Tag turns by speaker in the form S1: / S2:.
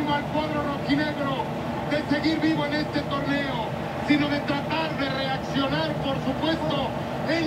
S1: ánimo al cuadro rojinegro de seguir vivo en este torneo, sino de tratar de reaccionar, por supuesto,